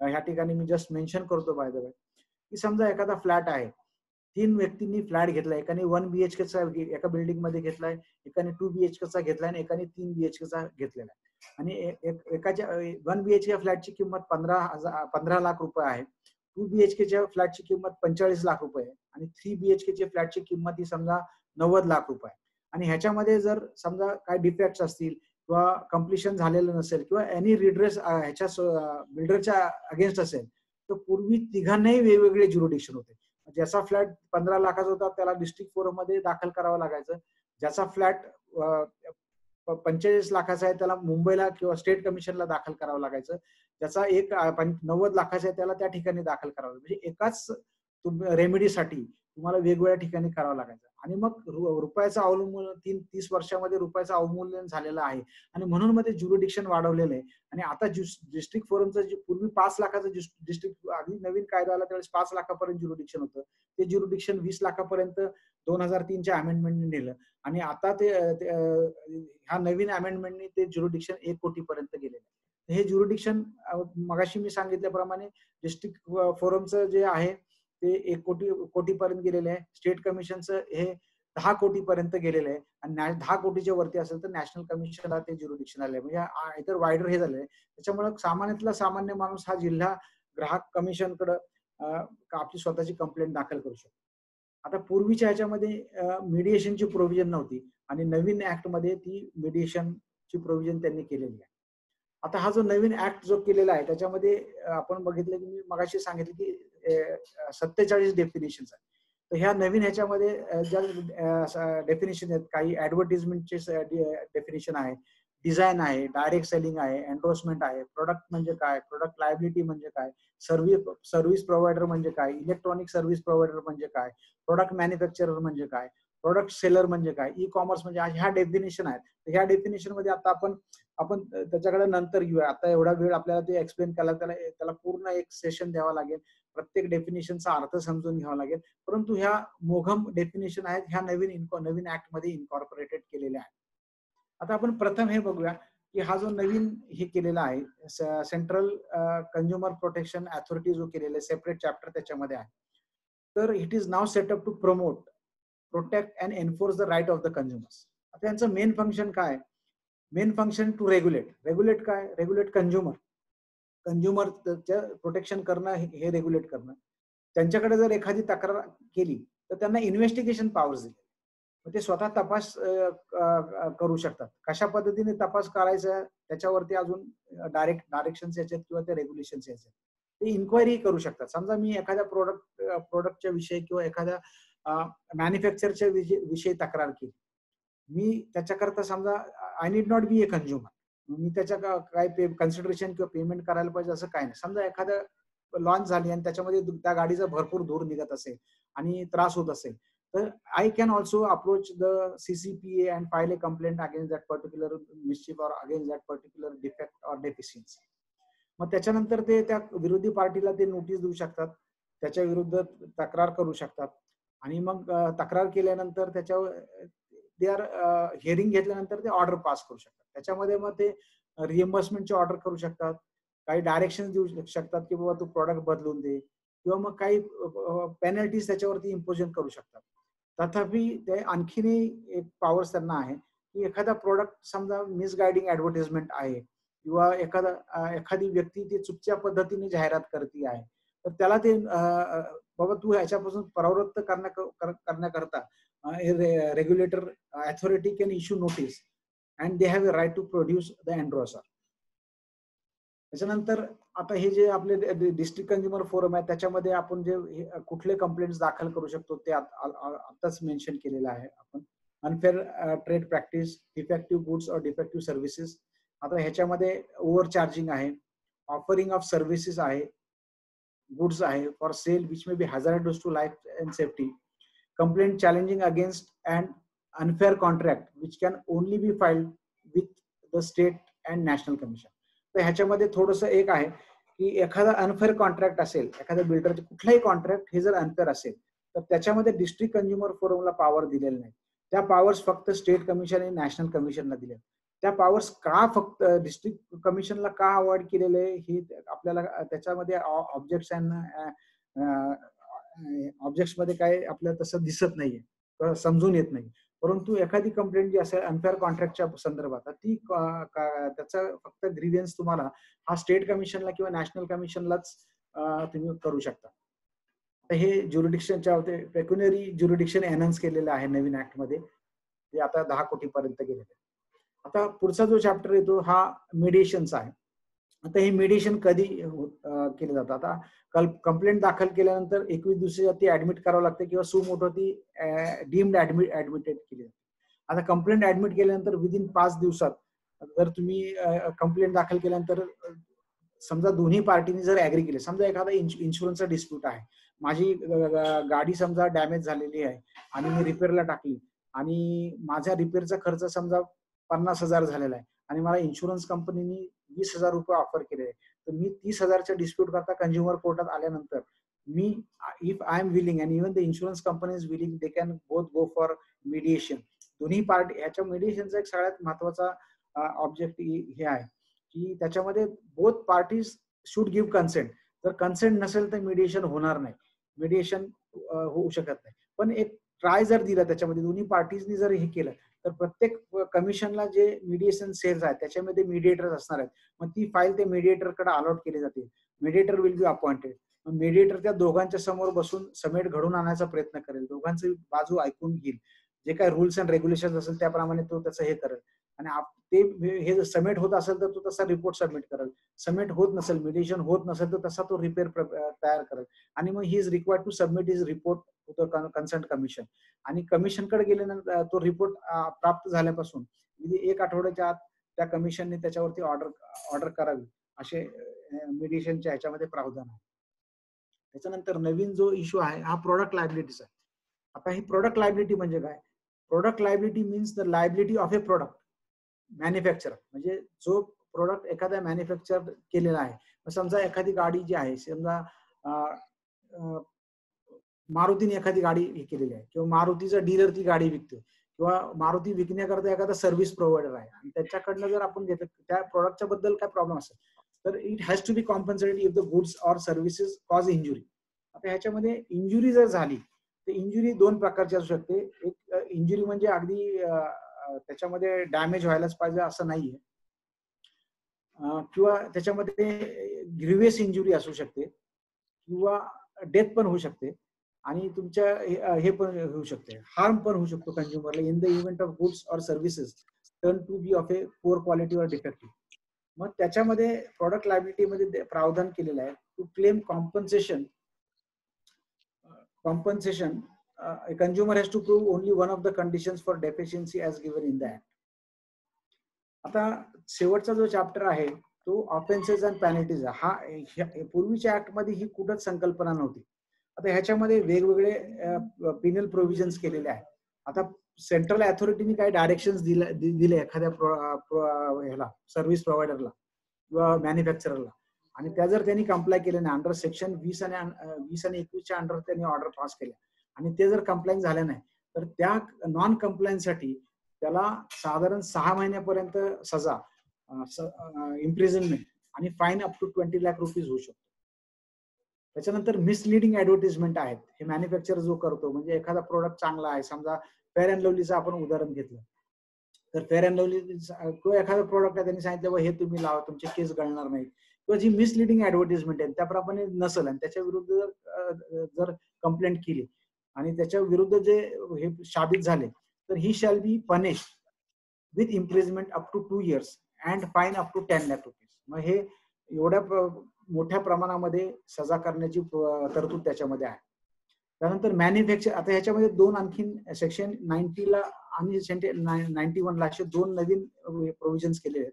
ह्या ठिकाणी मी जस्ट मेन्शन करतो बाय द वे की समजा एखादा फ्लॅट आहे तीन व्यक्तींनी फ्लॅट घेतलाय. एकाने वन बीएचकेचा एका बिल्डिंगमध्ये घेतलाय एकाने टू बीएचकेचा घेतलाय आणि एकाने तीन बीएचकेचा घेतलेला आहे. आणि एकाच्या वन बीएचके फ्लॅटची किंमत पंधरा हजार पंधरा लाख रुपये आहे. टू बीएचकेच्या फ्लॅटची किंमत पंचेचाळीस लाख रुपये आहे. आणि थ्री बीएचकेची फ्लॅटची किंमत ही समजा नव्वद लाख रुपये आणि ह्याच्यामध्ये जर समजा काय डिफेक्ट्स असतील किंवा कम्प्लिशन झालेलं नसेल किंवा एनी रिड्रेस ह्याच्या बिल्डरच्या अगेन्स्ट असेल तर पूर्वी तिघांनाही वेगवेगळे ज्युरिडिक्शन होते. ज्याचा फ्लॅट पंधरा लाखाचा होता त्याला डिस्ट्रिक्ट फोरममध्ये दाखल करावं लागायचं. ज्याचा फ्लॅट पंचेचाळीस लाखाचा आहे त्याला मुंबईला किंवा स्टेट कमिशनला दाखल करावं लागायचं. ज्याचा एक नव्वद लाखाचा आहे त्याला त्या ठिकाणी दाखल करावं म्हणजे एकाच रेमेडीसाठी तुम्हाला वेगवेगळ्या ठिकाणी करावं लागायचं. आणि मग रुपयाचं अवलंबून तीन तीस वर्षामध्ये रुपयाचं अवमूल्यन झालेलं आहे. आणि म्हणून मध्ये ज्युरिडिक्शन वाढवलेलं आहे. आणि आता डिस्ट्रिक्ट फोरमचं जे पूर्वी पाच लाखाचं डिस्ट्रिक्ट आधी नवीन कायदा आला त्यावेळेस पाच लाखापर्यंत ज्युरिडिक्शन होतं. ते ज्युरिडिक्शन वीस लाखापर्यंत दोन हजार तीनच्या अमेंडमेंटने नेलं. आणि आता ते ह्या नवीन अमेंडमेंटने ते ज्युरिडिक्शन एक कोटीपर्यंत गेलेलं आहे. हे ज्युरिडिक्शन मगाशी मी सांगितल्याप्रमाणे डिस्ट्रिक्ट फोरमचं जे आहे ते एक कोटी कोटीपर्यंत गेलेले आहे. स्टेट कमिशनचं हे दहा कोटीपर्यंत गेलेलं आहे. आणि दहा कोटीच्या वरती असेल तर नॅशनल कमिशनला ते ज्युरिडिक्शन आले म्हणजे इतर वायडर हे झालंय त्याच्यामुळे सामान्यातला सामान्य माणूस हा जिल्हा ग्राहक कमिशनकडं आपली स्वतःची कंप्लेंट दाखल करू शकतो. आता पूर्वीच्या ह्याच्यामध्ये मिडिएशनची प्रोव्हिजन नव्हती. आणि नवीन ऍक्टमध्ये ती मिडिएशनची प्रोव्हिजन त्यांनी केलेली आहे. आता हा जो नवीन ऍक्ट जो केलेला आहे त्याच्यामध्ये आपण बघितलं की मी मगाशी सांगितलं की सत्तेचाळीस डेफिनेशन आहेत. तर ह्या नवीन ह्याच्यामध्ये ज्या डेफिनेशन आहेत काही ऍडव्हर्टिजमेंटचे डेफिनेशन आहे. डिझाईन आहे डायरेक्ट सेलिंग आहे एन्डोर्समेंट आहे प्रोडक्ट म्हणजे काय प्रोडक्ट लायबिलिटी म्हणजे काय सर्व्हिस सर्व्हिस प्रोव्हायडर म्हणजे काय इलेक्ट्रॉनिक सर्व्हिस प्रोव्हायडर म्हणजे काय प्रोडक्ट मॅन्युफॅक्चरर म्हणजे काय प्रोडक्ट सेलर म्हणजे काय ई कॉमर्स म्हणजे ह्या डेफिनेशन आहेत. ह्या डेफिनेशनमध्ये आता आपण आपण त्याच्याकडे नंतर घेऊया आता एवढा वेळ आपल्याला ते एक्सप्लेन करायला त्याला त्याला पूर्ण एक सेशन द्यावा लागेल. प्रत्येक डेफिनेशनचा अर्थ समजून घ्यावा लागेल. परंतु ह्या मोघम डेफिनेशन आहेत ह्या नवीन नवीन ऍक्टमध्ये इन्कॉर्पोरेटेड केलेल्या आहेत. आता आपण प्रथम हे बघूया की हा जो नवीन हे केलेला आहे सेंट्रल कंझ्युमर प्रोटेक्शन अथॉरिटी जो केलेला आहे सेपरेट चॅप्टर त्याच्यामध्ये आहे. तर it is now set up to promote protect and enforce the right of the consumers आता यांचं मेन फंक्शन काय? Main function to regulate regulate काय? रेग्युलेट कंझ्युमर कंझ्युमर प्रोटेक्शन करणं हे रेग्युलेट करणं. त्यांच्याकडे जर एखादी तक्रार केली तर त्यांना इन्व्हेस्टिगेशन पॉवर्स दिले. ते स्वतः तपास करू शकतात. कशा पद्धतीने तपास करायचा त्याच्यावरती अजून डायरेक्ट डायरेक्शन याच्यात किंवा ते रेग्युलेशन्स याच्यात ते इन्क्वायरी करू शकतात. समजा मी एखाद्या प्रोडक्ट प्रोडक्टच्या विषयी किंवा एखाद्या मॅन्युफॅक्चरच्या विषयी तक्रार केली. मी त्याच्याकरता समजा I need not be a consumer मी त्याच्या काय पे कन्सिडरेशन किंवा पेमेंट करायला पाहिजे असं काय नाही. समजा एखादं लॉन्च झाली आणि त्याच्यामध्ये त्या गाडीचा भरपूर धूर निघत असेल आणि त्रास होत असेल तर I can also approach the CCPA and file a complaint against that particular mischief or against that particular defect or deficiency मग त्याच्यानंतर ते त्या विरोधी पार्टीला ते नोटीस देऊ शकतात. त्याच्या विरुद्ध तक्रार करू शकतात. आणि मग तक्रार केल्यानंतर त्याच्यावर दे आर हिअरिंग घेतल्यानंतर ते ऑर्डर पास करू शकतात. त्याच्यामध्ये मग ते रिएम्बर्समेंटची ऑर्डर करू शकतात. काही डायरेक्शन देऊ शकतात की बाबा तू प्रॉडक्ट बदलून दे किंवा मग काही पेनल्टीज त्याच्यावरती इम्पोजन करू शकतात. तथापि ते आणखीनही एक पॉवर्स त्यांना आहे की एखादा प्रोडक्ट समजा मिसगायडिंग ऍडव्हर्टिजमेंट आहे किंवा एखादा एखादी व्यक्ती ती चुकच्या पद्धतीने जाहिरात करते आहे तर त्याला ते बाबा तू ह्याच्यापासून परावृत्त करण्याकरता Uh, regulator uh, authority can issue notice and they have a right to produce the androser त्याच्यानंतर आता हे जे आपले डिस्ट्रिक्ट कंझ्युमर फोरम आहे त्याच्यामध्ये आपण जे कुठले कंप्लेंट दाखल करू शकतो ते आताच मेन्शन केलेलं आहे आपण. Unfair trade practice defective goods और डिफेक्टिव्ह सर्व्हिसेस आता ह्याच्यामध्ये ओव्हर चार्जिंग आहे ऑफरिंग ऑफ सर्व्हिसेस आहे गुड्स आहे for sale which may be hazardous to life and safety complaint challenging against an unfair contract which can only be filed with the state and national commission. तर ह्याच्यामध्ये थोडस एक आहे की एखादा unfair contract असेल एखाद्या बिल्डरचे कुठलाही कॉन्ट्रॅक्ट हे जर अनफेअर असेल तर त्याच्यामध्ये डिस्ट्रिक्ट कंझ्युमर फोरमला पॉवर दिलेले नाही. त्या पॉवर्स फक्त स्टेट कमिशन आणि नॅशनल कमिशनला दिल्या त्या पॉवर्स का फक्त डिस्ट्रिक्ट कमिशनला का अवॉइड केलेले हे आपल्याला त्याच्यामध्ये ऑब्जेक्शन ऑब्जेक्टमध्ये काय आपल्याला तसं दिसत नाहीये. समजून येत नाही. परंतु एखादी कंप्लेंट जी असेल अनफेअर कॉन्ट्रॅक्टच्या संदर्भात ती त्याचा फक्त ग्रीव्हियन्स तुम्हाला हा स्टेट कमिशनला किंवा नॅशनल कमिशनलाच तुम्ही करू शकता. हे ज्युरिडिक्शनच्या पेक्युनरी ज्युरिडिक्शन एनन्स केलेलं आहे नवीन ऍक्टमध्ये. ते आता दहा कोटी पर्यंत गेलेले आता पुढचा जो चॅप्टर येतो हा मेडिएशनचा आहे. आता हे मेडिएशन कधी केलं जातं? आता कंप्लेंट दाखल केल्यानंतर एकवीस दिवसाच्या ती ऍडमिट करावं लागते किंवा सुमोठो ती डीम्ड ऍडमिट ऍडमिटेड केली जाते. आता कंप्लेंट ऍडमिट केल्यानंतर विदिन पाच दिवसात जर तुम्ही कंप्लेंट दाखल केल्यानंतर समजा दोन्ही पार्टीनी जर ऍग्री केले समजा एखादा इन्शुरन्सचा डिस्प्यूट आहे. माझी गाडी समजा डॅमेज झालेली आहे आणि मी रिपेअरला टाकली आणि माझ्या रिपेअरचा खर्च समजा पन्नास हजार झालेला आहे आणि मला इन्शुरन्स कंपनीने वीस हजार रुपये ऑफर केले. तर मी तीस हजारच्या डिस्प्यूट करता कंझ्युमर कोर्टात आल्यानंतर मी if I am willing and even the insurance company is willing they can both go for mediation दोन्ही पार्टी ह्याच्या मिडिएशनचा एक सगळ्यात महत्त्वाचा ऑब्जेक्ट हे आहे. की त्याच्यामध्ये both parties should give consent जर कन्सेंट नसेल तर मिडिएशन होणार नाही. मिडिएशन होऊ शकत नाही. पण एक ट्राय जर दिला त्याच्यामध्ये दोन्ही पार्टीजनी जर हे केलं तर प्रत्येक कमिशनला जे मिडिएशन सेल्स आहेत त्याच्यामध्ये मिडिएटर असणार आहेत. मग ती फाईल ते mediator-कडे अलॉट केली जाते. Mediator will be appointed mediator त्या दोघांच्या समोर बसून समेट घडून आणायचा प्रयत्न करेल. दोघांची बाजू ऐकून घेईल. जे काही रुल्स अँड रेग्युलेशन असेल त्याप्रमाणे तो त्याचं हे करेल. आणि आप- ते हे समेट होत असेल तर तो तसा रिपोर्ट सबमिट करेल. समेट होत नसेल मेडिशन होत नसेल तर तसा तो रिपेअर तयार करेल. आणि मग he is required to submit is report to concerned commission आणि कमिशनकडे गेल्यानंतर तो रिपोर्ट प्राप्त झाल्यापासून म्हणजे एक आठवड्याच्या आत त्या कमिशनने त्याच्यावरती ऑर्डर ऑर्डर करावी असे मेडिशनच्या ह्याच्यामध्ये प्रावधान आहे. त्याच्यानंतर नवीन जो इश्यू आहे हा प्रोडक्ट लायबिलिटीचा आहे. आता ही प्रोडक्ट लायबिलिटी म्हणजे काय? Product liability means the liability of a product manufacture म्हणजे जो प्रोडक्ट एखाद्या मॅन्युफॅक्चर केलेला आहे. समजा एखादी गाडी जी आहे समजा मारुतीने एखादी गाडी हे केलेली आहे किंवा मारुतीचा डीलर ती गाडी विकतो किंवा मारुती विकण्याकरता एखादा सर्व्हिस प्रोव्हायडर आहे आणि त्याच्याकडनं जर आपण घेतलं त्या प्रोडक्टच्या बद्दल काय प्रॉब्लेम असेल तर it has to be compensated if the goods or services cause injury आता ह्याच्यामध्ये इंजुरी जर झाली तर इंजुरी दोन प्रकारची असू शकते. एक इंजुरी म्हणजे अगदी त्याच्यामध्ये डॅमेज व्हायलाच पाहिजे असं नाहीये. किंवा त्याच्यामध्ये ग्रिव्हियस इंजुरी असू शकते किंवा डेथ पण होऊ शकते आणि तुमच्या हे- पण होऊ शकते. हार्म पण होऊ शकतो कंझ्युमरला in the event of goods or services turn to be of a poor quality or defective मग त्याच्यामध्ये प्रॉडक्ट लायबिलिटीमध्ये प्रावधान केलेलं आहे. To claim compensation compensation uh, a consumer has to prove only one of the conditions for deficiency as given in the act. आता शेवटचा जो chapter आहे तो ऑफेन्सेस अँड पॅनल्टीज हा ह्या- पूर्वीच्या ऍक्टमध्ये ही कुठंच संकल्पना नव्हती. आता ह्याच्यामध्ये वेगवेगळे पिनल प्रोव्हिजन्स केलेले आहेत. आता सेंट्रल अथॉरिटीने काही डायरेक्शन दिले दिले एखाद्या ह्याला सर्व्हिस प्रोव्हायडरला किंवा मॅन्युफॅक्चररला आणि त्या जर त्यांनी कंप्लाय केले नाही अंडर सेक्शन वीस आणि वीस आणि एकवीसच्या अंडर त्यांनी ऑर्डर पास केल्या. आणि ते जर कंप्लायन्स झाले नाही तर त्या नॉनसाठी त्याला साधारण सहा महिन्यापर्यंत सजा इम्प्रिझनमेंट आणि fine up to twenty lakh rupees होऊ शकतो. त्याच्यानंतर मिसलिडिंग ऍडव्हर्टिजमेंट आहेत. हे मॅन्युफॅक्चर जो करतो म्हणजे एखादा प्रोडक्ट चांगला आहे समजा फेअर अँड लवलीचं आपण उदाहरण घेतलं. तर फेअर अँड लवली किंवा एखादा प्रोडक्ट आहे त्यांनी सांगितलं "बा, हे तुम्ही लावा तुमचे केस गळणार नाही किंवा जी मिसलिडिंग ऍडव्हर्टिजमेंट आहे त्याप्रमाणे नसेल आणि त्याच्या विरुद्ध जर जर कंप्लेंट केली आणि त्याच्या विरुद्ध जे हे शाबित झाले तर he shall be punish with imprisonment up to two years and fine up to ten lakh rupees मग हे एवढ्या मोठ्या प्रमाणामध्ये सजा करण्याची तरतूद त्याच्यामध्ये आहे. त्यानंतर मॅन्युफॅक्चर आता ह्याच्यामध्ये दोन आणखीन सेक्शन नाईन्टीला आणि नाईन्टी वनला असे दोन नवीन प्रोव्हिजन्स केले आहेत.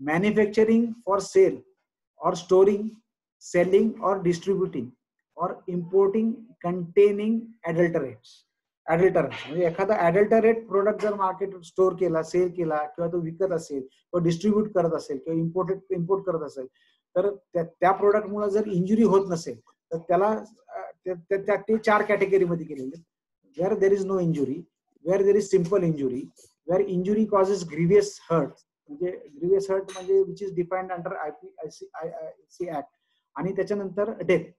Manufacturing for sale or storing selling or distributing or importing containing adulterates adulterants म्हणजे एखादा ऍडल्टरेट प्रोडक्ट जर मार्केट स्टोअर केला सेल केला किंवा तो विकत असेल किंवा डिस्ट्रीब्यूट करत असेल किंवा इम्पोर्टेड इम्पोर्ट करत असेल तर त्या- प्रोडक्टमुळे प्रोडक्ट मुळे जर इंजुरी होत नसेल तर त्याला त्या- त्या- ते चार कॅटेगरीमध्ये केलेले. Where there is no injury where there is simple injury where injury causes grievous hurt म्हणजे ग्रिव्हियस हर्ट म्हणजे which is defined under I P I C I C act आणि त्याच्यानंतर डेथ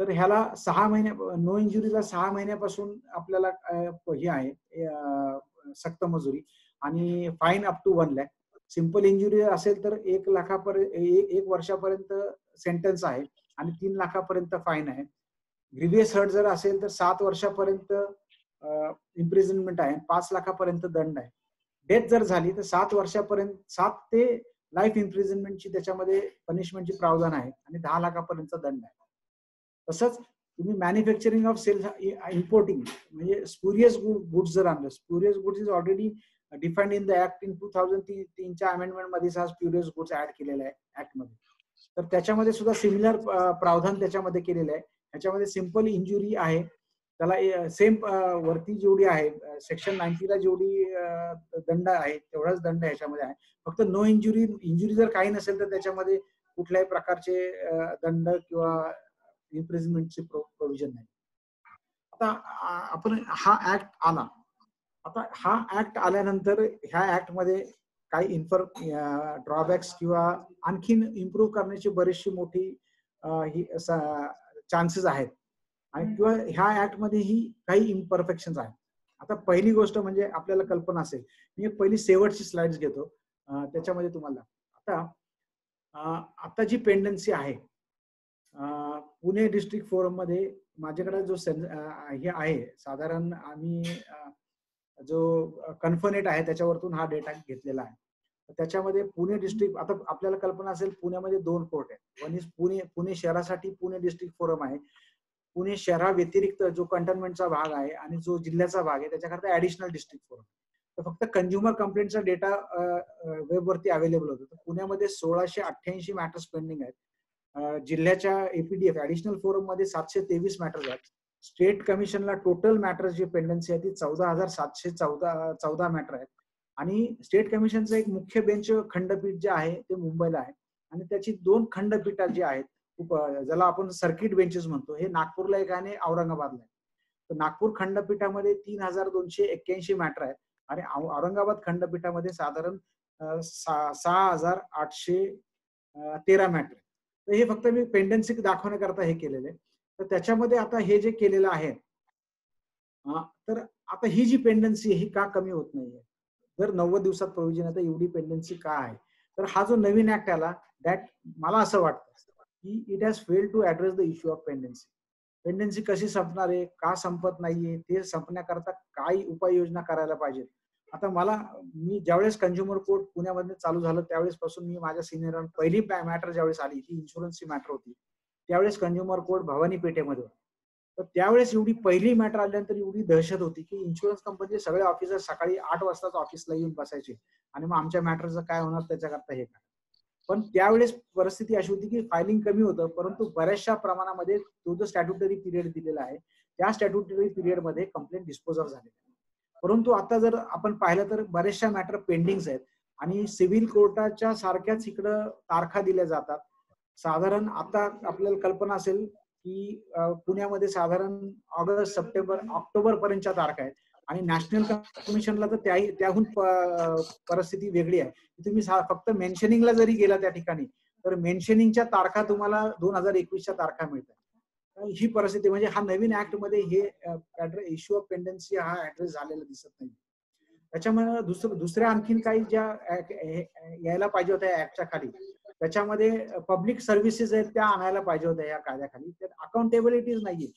तर ह्याला सहा महिन्या नो इंजुरीला सहा महिन्यापासून आपल्याला हे आहे सक्त मजुरी आणि fine up to one lakh simple injury असेल तर एक लाखापर्यंत एक वर्षापर्यंत सेंटेन्स आहे आणि तीन लाखापर्यंत फाईन आहे. ग्रिव्हियस हर्ट जर असेल तर सात वर्षापर्यंत इम्प्रिझनमेंट आहे पाच लाखापर्यंत दंड आहे. डेथ जर झाली तर सात वर्षापर्यंत सात ते लाईफ इम्प्रिझनमेंटची त्याच्यामध्ये पनिशमेंटची प्रावधान आहे आणि दहा लाखापर्यंत दंड आहे. तसंच तुम्ही मॅन्युफॅक्चरिंग ऑफ सेल्स इम्पोर्टिंग म्हणजे स्पुरियस गुड्स जर आणलं spurious goods is already defined in the act in two thousand तीनच्या अमेंडमेंटमध्ये हा स्पुरियस गुड्स ऍड केलेला आहे ऍक्टमध्ये. तर त्याच्यामध्ये सुद्धा सिमिलर प्रावधान त्याच्यामध्ये केलेलं आहे. ह्याच्यामध्ये सिंपल इंजुरी आहे. त्याला सेम वरती जेवढी आहे सेक्शन नाईन्टीला जेवढी दंड आहे तेवढाच दंड ह्याच्यामध्ये आहे. फक्त नो इंजुरी इंजुरी जर काही नसेल तर त्याच्यामध्ये कुठल्याही प्रकारचे दंड किंवा इम्प्रिझनमेंटचे प्रोव्हिजन नाही आता आपण हा ऍक्ट आला. आता हा ऍक्ट आल्यानंतर ह्या ऍक्टमध्ये काही इन्फर ड्रॉबॅक्स किंवा आणखीन इम्प्रूव्ह करण्याची बरीचशी मोठी ही चान्सेस आहेत. आणि किंवा ह्या ऍक्टमध्ये ही काही इम्परफेक्शन आहेत. आता पहिली गोष्ट म्हणजे आपल्याला कल्पना असेल. मी पहिली शेवटची स्लाइड्स घेतो. त्याच्यामध्ये तुम्हाला. आता आता जी पेंडन्सी आहे पुणे डिस्ट्रिक्ट फोरममध्ये माझ्याकडे जो हे आहे साधारण आम्ही जो कन्फर्नेट आहे त्याच्यावरतून हा डेटा घेतलेला आहे. त्याच्यामध्ये पुणे डिस्ट्रिक्ट आता आपल्याला कल्पना असेल पुण्यामध्ये दोन कोर्ट आहेत. वन इज पुणे पुणे शहरासाठी पुणे डिस्ट्रिक्ट फोरम आहे. पुणे शहरा व्यतिरिक्त जो कंटेनमेंटचा भाग आहे आणि जो जिल्ह्याचा भाग आहे त्याच्याकरता ऍडिशनल डिस्ट्रिक्ट फोरम तर फक्त कंझ्युमर कंप्लेंटचा डेटा वेबवरती अवेलेबल होतो. तर पुण्यामध्ये सोळाशे अठ्ठ्याऐंशी मॅटर्स पेंडिंग आहेत. जिल्ह्याच्या एपीडीएफ ऍडिशनल फोरममध्ये सातशे तेवीस मॅटर्स आहेत. स्टेट कमिशनला टोटल मॅटर जी पेंडन्सी आहे ती चौदा हजार सातशे चौदा चौदा मॅटर आहेत. आणि स्टेट कमिशनचं एक मुख्य बेंच खंडपीठ जे आहे ते मुंबईला आहे. आणि त्याची दोन खंडपीठ जी आहेत ज्याला आपण सर्किट बेंचेस म्हणतो हे नागपूरला एक आहे आणि औरंगाबादला आहे तर नागपूर खंडपीठामध्ये तीन हजार दोनशे एक्क्याऐंशी मॅटर आहेत. आणि औरंगाबाद खंडपीठामध्ये साधारण सहा हजार आठशे तेरा मॅटर तर हे फक्त मी पेंडन्सी दाखवण्याकरता हे केलेलं आहे. तर त्याच्यामध्ये आता हे जे केलेलं आहे तर आता ही जी पेंडन्सी ही का कमी होत नाहीये? जर नव्वद दिवसात प्रोव्हिजन आहे तर एवढी पेंडन्सी का आहे? तर हा जो नवीन ऍक्ट आला दॅट मला असं वाटतं की it has fail to address the issue of pendency pendency कशी संपणार आहे? का संपत नाहीये? ते संपण्याकरता काय उपाययोजना करायला पाहिजे आता मला मी ज्यावेळेस कंझ्युमर कोर्ट पुण्यामध्ये चालू झालं त्यावेळेस पासून मी माझ्या सिनियर पहिली मॅटर ज्यावेळेस आली ही इन्शुरन्सची मॅटर होती. त्यावेळेस कंझ्युमर कोर्ट भवानी पेठेमध्ये तर त्यावेळेस एवढी पहिली मॅटर आल्यानंतर एवढी दहशत होती की इन्शुरन्स कंपनीचे सगळे ऑफिसर सकाळी आठ वाजताच ऑफिसला येऊन बसायचे. आणि मग आमच्या मॅटरचं काय होणार त्याच्याकरता हे काय पण त्यावेळेस परिस्थिती अशी होती की फायलिंग कमी होतं परंतु बऱ्याचशा प्रमाणामध्ये तो जो स्टॅट्युटरी पिरियड दिलेला आहे त्या स्टॅट्युटरी पिरियडमध्ये कंप्लेंट डिस्पोजर झाले परंतु आता जर आपण पाहिलं तर बऱ्याचशा मॅटर पेंडिंग आहेत. आणि सिव्हिल कोर्टाच्या सारख्याच इकडं तारखा दिल्या जातात. साधारण आता आपल्याला कल्पना असेल की पुण्यामध्ये साधारण ऑगस्ट सप्टेंबर ऑक्टोबर पर्यंतच्या तारखा आहेत. आणि नॅशनल कमिशनला तर त्याही त्याहून परिस्थिती वेगळी आहे. तुम्ही फक्त मेन्शनिंगला जरी गेला त्या ठिकाणी तर मेन्शनिंगच्या तारखा तुम्हाला दोन हजार एकवीसच्या तारखा मिळतात. ही परिस्थिती म्हणजे हा नवीन ऍक्टमध्ये हे इश्यू ऑफ पेंडन्सी हा ऍड्रेस झालेला दिसत नाही. त्याच्यामुळे दुसरं दुसऱ्या आणखीन काही ज्या यायला पाहिजे होत्या ऍक्टच्या खाली त्याच्यामध्ये पब्लिक सर्व्हिसेस आहेत त्या आणायला पाहिजे होत्या या कायद्याखाली. त्यात अकाउंटेबिलिटीज नाहीये.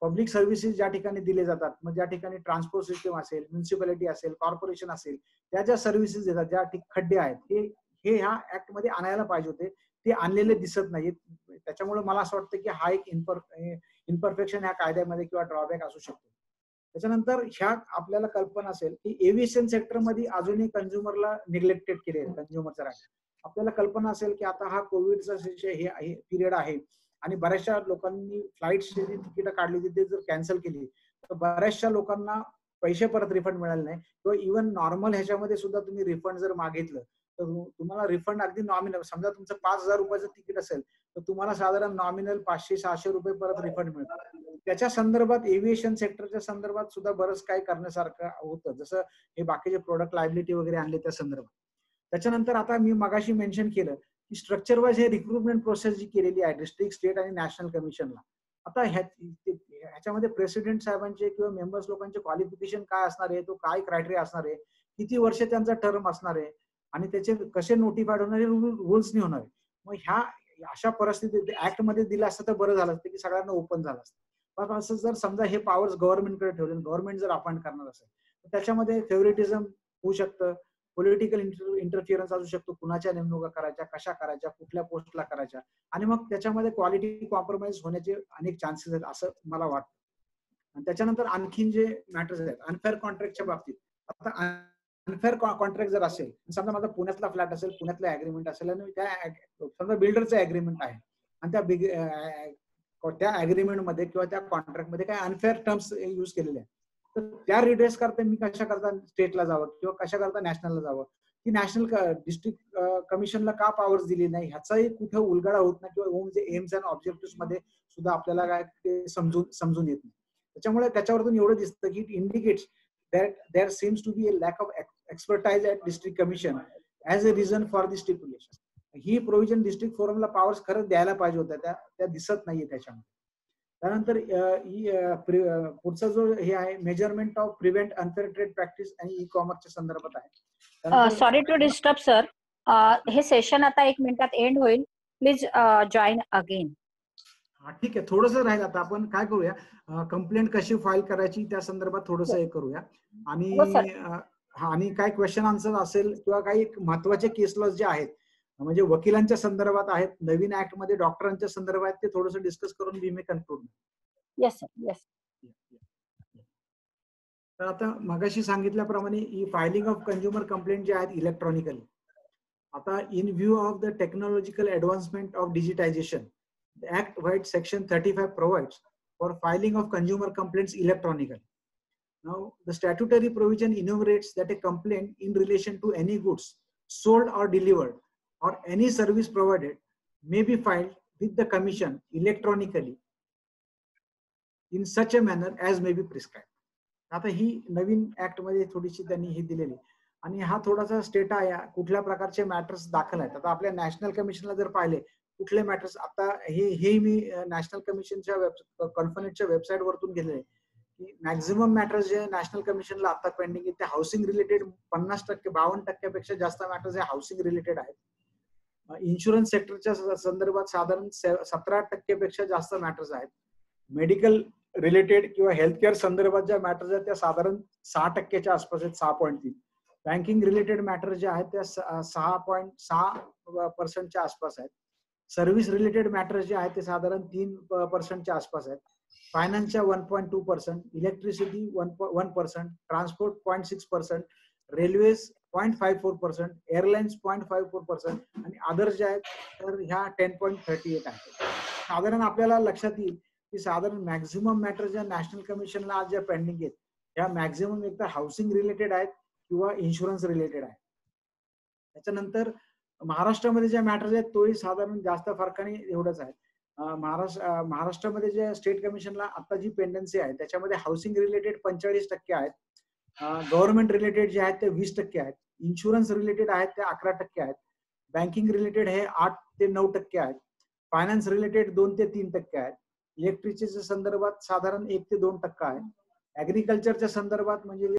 पब्लिक सर्व्हिसेस ज्या ठिकाणी दिले जातात मग ज्या ठिकाणी ट्रान्सपोर्ट सिस्टम असेल म्युन्सिपॅलिटी असेल कॉर्पोरेशन असेल त्या ज्या सर्व्हिसेस देतात ज्या खड्डे आहेत हे हे ह्या ऍक्टमध्ये आणायला पाहिजे होते. ते आणलेले दिसत नाहीत. त्याच्यामुळे मला असं वाटतं की हा एक इन्पर इन्परफेक्शन ह्या कायद्यामध्ये किंवा ड्रॉबॅक असू शकतो. त्याच्यानंतर ह्या आपल्याला कल्पना असेल की एव्हिएशन सेक्टरमध्ये अजूनही कंझ्युमरला निग्लेक्टेड केले कंझ्युमरचा राईट आपल्याला कल्पना असेल की आता हा कोविडचा हे पिरियड आहे आणि बऱ्याचशा लोकांनी फ्लाईटची जी तिकीट काढली होती ते जर कॅन्सल केली तर बऱ्याचशा लोकांना पैसे परत रिफंड मिळाले नाही. किंवा इव्हन नॉर्मल ह्याच्यामध्ये सुद्धा तुम्ही रिफंड जर मागितलं तर तुम्हाला रिफंड अगदी नॉमिनल समजा तुमचं पाच हजार रुपयाचं तिकीट असेल तर तुम्हाला साधारण नॉमिनल पाचशे सहाशे रुपये परत रिफंड मिळतो त्याच्या संदर्भात एव्हिएशन सेक्टरच्या संदर्भात सुद्धा बरंच काही करण्यासारखं होतं. जसं हे बाकीचे प्रोडक्ट लायबिलिटी वगैरे आणले त्या संदर्भात. त्याच्यानंतर आता मी मगाशी मेन्शन केलं की स्ट्रक्चर वाईज हे रिक्रुटमेंट प्रोसेस जी केलेली आहे डिस्ट्रिक्ट स्टेट आणि नॅशनल कमिशनला आता ह्याच्यामध्ये प्रेसिडेंट साहेबांचे किंवा मेंबर्स लोकांचे क्वालिफिकेशन काय असणार आहे तो काय क्रायटेरिया असणार आहे किती वर्ष त्यांचा टर्म असणार आहे आणि त्याचे कसे नोटिफाईड होणार रूल्सनी रुल्सनी होणार. मग ह्या अशा परिस्थितीत ऍक्टमध्ये दिलं असतं तर बरं झालं असतं की सगळ्यांना ओपन झालं असतं. पण असं जर समजा हे पॉवर्स गव्हर्नमेंटकडे ठेवले गव्हर्नमेंट जर अपॉइंट करणार असेल तर त्याच्यामध्ये फेवरेटिझम होऊ शकतं पॉलिटिकल इंटरफिअरन्स असू शकतो कुणाच्या नेमणुका करायच्या कशा करायच्या कुठल्या पोस्टला करायच्या आणि मग त्याच्यामध्ये क्वालिटी कॉम्प्रोमाइज होण्याचे अनेक चान्सेस आहेत असं मला वाटतं. आणि त्याच्यानंतर आणखीन जे मॅटर्स आहेत अनफेअर कॉन्ट्रॅक्टच्या बाबतीत आता अनफेअर कॉन्ट्रॅक्ट जर असेल समजा माझा पुण्यातला फ्लॅट असेल पुण्यातला अग्रीमेंट असेल आणि त्या समजा बिल्डरचं अग्रीमेंट आहे आणि त्या त्या अग्रीमेंटमध्ये किंवा त्या कॉन्ट्रॅक्टमध्ये काही अनफेअर टर्म्स युज केलेले आहेत. तर त्या रिड्रेस करता मी कशा करता स्टेटला जावं किंवा कशा करता नॅशनलला जावं? की नॅशनल डिस्ट्रिक्ट कमिशनला का पॉवर्स दिली नाही? ह्याचाही कुठे उलगडा होत नाही किंवा म्हणजे एम्स अँड ऑब्जेक्टिव्हमध्ये सुद्धा आपल्याला काय ते समजून समजून येत नाही. त्याच्यामुळे त्याच्यावरतून एवढं दिसतं की it indicates that there seems to be a lack of expertise at district commission as a reason for the stipulation he provision district फोरमला पॉवर्स खरंच द्यायला पाहिजे होत्या त्या त्या दिसत नाहीये त्याच्यामध्ये. त्यानंतर पुढचा जो हे आहे measurement of prevent unfair trade practice आणि ई कॉमर्सच्या संदर्भात आहे. सॉरी टू डिस्टर्ब सर हे सेशन आता एक मिनिटात एंड होईल. प्लीज जॉईन अगेन हा ठीक आहे. थोडस राहील आता. आपण काय करूया? कंप्लेंट कशी फाईल करायची? त्या संदर्भात थोडस हे. करूया. आणि हा आणि काय क्वेश्चन आन्सर असेल किंवा काही महत्त्वाचे केस लॉज जे आहेत म्हणजे वकिलांच्या संदर्भात आहेत नवीन ऍक्टमध्ये डॉक्टरांच्या संदर्भात ते थोडस डिस्कस करून we may conclude yes sir yes तर आता मगाशी सांगितल्याप्रमाणे ही फायलिंग ऑफ कंझ्युमर कंप्लेंट जे आहेत इलेक्ट्रॉनिकली आता in view of the technological advancement of digitization the act provides section 35 provides for filing of consumer complaints electronically. Now the statutory provision enumerates that a complaint in relation to any goods sold or delivered or any service provided may be filed with the commission electronically in such a manner as may be prescribed आता ही नवीन ऍक्टमध्ये थोडीशी त्यांनी ही दिलेली आणि हा थोडासा strata या कुठल्या प्रकारचे मॅटर्स दाखल आहेत आता आपल्या नॅशनल कमिशनला जर पाहिले कुठले मॅटर्स आता हे हे मी नॅशनल कमिशनच्या वेब कॉन्फरन्सच्या वेबसाईट वरतून गेलेले की मॅक्झिमम मॅटर्स जे नॅशनल कमिशनला आता पेंडिंग ते हाऊसिंग रिलेटेड पन्नास टक्के बावन्न टक्क्यापेक्षा जास्त मॅटर्स हे हाऊसिंग रिलेटेड आहेत. इन्शुरन्स सेक्टरच्या संदर्भात साधारण सतरा टक्केपेक्षा जास्त मॅटर्स आहेत. मेडिकल रिलेटेड किंवा हेल्थकेअर संदर्भात ज्या मॅटर्स आहेत त्या साधारण सहा टक्क्याच्या आसपास आहेत सहा पॉईंट तीन. बँकिंग रिलेटेड मॅटर जे आहेत त्या सहा पॉईंट सहा पर्सेंटच्या आसपास आहेत. सर्व्हिस रिलेटेड मॅटर जे आहेत ते साधारण तीन पर्सेंटच्या आसपास आहेत. फायनान्सच्या one point two percent electricity one one percent transport point six percent railways point five four percent airlines point five four percent आणि अदर्स जे आहेत तर ह्या टेन पॉईंट थर्टी एट आहेत. साधारण आपल्याला लक्षात येईल की साधारण मॅक्झिमम मॅटर ज्या नॅशनल कमिशनला आज ज्या पेंडिंग आहेत ह्या मॅक्झिमम एक तर हाऊसिंग रिलेटेड आहेत किंवा इन्शुरन्स रिलेटेड आहे त्याच्यानंतर महाराष्ट्रामध्ये ज्या मॅटर्स आहेत तोही साधारण जास्त फरकाने एवढंच आहे. महाराष्ट्र महाराष्ट्रामध्ये जे स्टेट कमिशनला आता जी पेंडन्सी आहे त्याच्यामध्ये हाऊसिंग रिलेटेड पंचेचाळीस टक्के आहेत. गव्हर्नमेंट रिलेटेड जे आहेत ते वीस टक्के आहेत. इन्शुरन्स रिलेटेड आहेत ते अकरा टक्के आहेत. बँकिंग रिलेटेड हे आठ ते नऊ टक्के आहेत. फायनान्स रिलेटेड दोन ते तीन टक्के आहेत. इलेक्ट्रिसिटीच्या संदर्भात साधारण एक ते दोन टक्का आहे. ऍग्रिकल्चरच्या संदर्भात म्हणजे